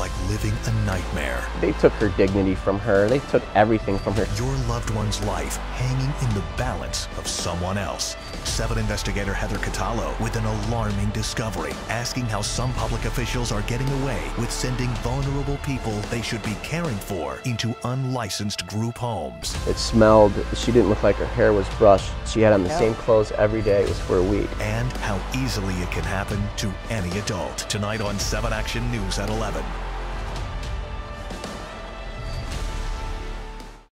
like living a nightmare. They took her dignity from her. They took everything from her. Your loved one's life hanging in the balance of someone else. 7 investigator Heather Catallo with an alarming discovery, asking how some public officials are getting away with sending vulnerable people they should be caring for into unlicensed group homes. It smelled. She didn't look like her hair was brushed. She had on the same clothes every day. It was for a week. And how easily it can happen to any adult. Tonight on 7 Action News at 11.